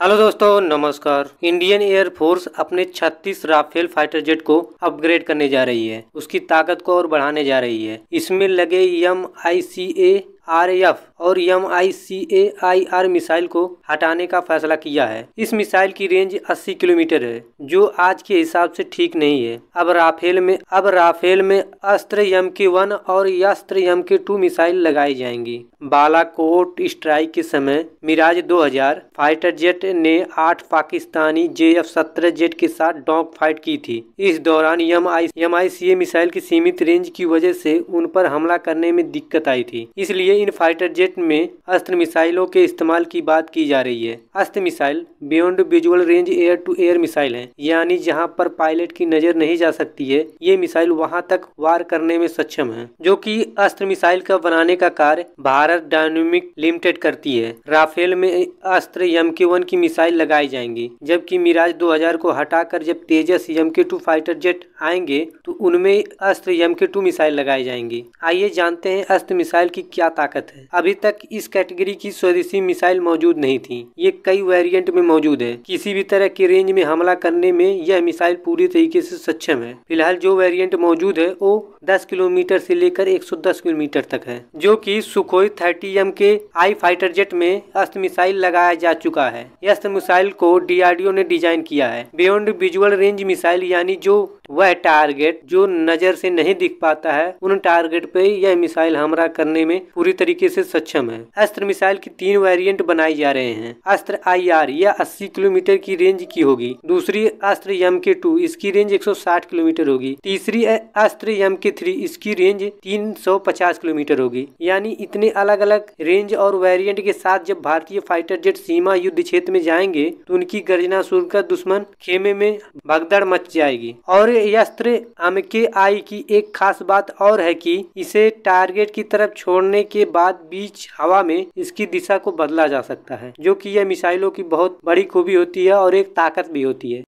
Hello दोस्तों, नमस्कार। Indian air force अपने 36 राफेल फाइटर जेट को अपग्रेड करने जा रही है। उसकी ताकत को और बढ़ाने जा रही है। इसमें लगे M I C A R F और M I C A I R missile को हटाने का फैसला किया है। इस मिसाइल की रेंज 80 किलोमीटर है, जो आज के हिसाब से ठीक नहीं है। अब राफेल में अब राफेल में अस्त्र एम के वन और अस्त्र एम के टू मिसाइल लगाई जाएँगी। बालाकोट स्ट्राइक के समय मिराज 2000 फाइटर जेट ने आठ पाकिस्तानी जे एफ़ सत्रह जेट के साथ डॉग फाइट की थी। इस दौरान M I C A missile की सीमित रेंज की वजह से उन पर हमला करने में दिक्कत आई थी। इसलिए इन फाइटर जेट में अस्त्र मिसाइलों के इस्तेमाल की बात की जा रही है। Astra missile beyond visual range air to air missile है, यानी जहाँ पर पायलट की नज़र नहीं जा सकती है, ये मिसाइल वहाँ तक वार करने में सक्षम है, जो कि अस्त्र मिसाइल का बनाने का कार्य भारत डायनेमिक लिमिटेड करती है। राफेल में अस्त्र एम के मिसाइल लगाई जाएँगी, जबकि मिराज 2000 को हटाकर जब तेजस टू फाइटर जेट आएँगे तो उनमें अस्त्र टू मिसाइल लगाई जाएँगी। आइए जानते हैं अस्त्र मिसाइल की क्या ताकत है। अभी तक इस कैटेगरी की स्वदेशी मिसाइल मौजूद नहीं थी। ये कई वेरिएंट में मौजूद है। किसी भी तरह की रेंज में हमला करने में यह मिसाइल पूरी तरीके से सक्षम है। फ़िलहाल जो वेरिएंट मौजूद है, वो 10 किलोमीटर से लेकर 110 किलोमीटर तक है, जो कि सुखोई 30 एम के आई फाइटर जेट में अस्त मिसाइल लगाया जा चुका है। यह मिसाइल को डीआरडीओ ने डिज़ाइन किया है। बियॉन्ड विजुअल रेंज मिसाइल, यानी जो वह टारगेट जो नज़र से नहीं दिख पाता है, उन टारगेट पे यह मिसाइल हमला करने में पूरी तरीके से सक्षम है। अस्त्र मिसाइल की तीन वेरिएंट बनाए जा रहे हैं। अस्त्र आई आर यह 80 किलोमीटर की रेंज की होगी। दूसरी अस्त्र एम के टू इसकी रेंज 160 किलोमीटर होगी। तीसरी अस्त्र एम के थ्री इसकी रेंज 350 किलोमीटर होगी। यानी इतने अलग अलग रेंज और वेरिएंट के साथ जब भारतीय फाइटर जेट सीमा युद्ध क्षेत्र में जाएँगे तो उनकी गर्जना सुनकर दुश्मन खेमे में भगदड़ मच जाएगी। और अस्त्र के आई की एक खास बात और है कि इसे टारगेट की तरफ़ छोड़ने के बाद बीच हवा में इसकी दिशा को बदला जा सकता है, जो कि यह मिसाइलों की बहुत बड़ी खूबी होती है और एक ताकत भी होती है।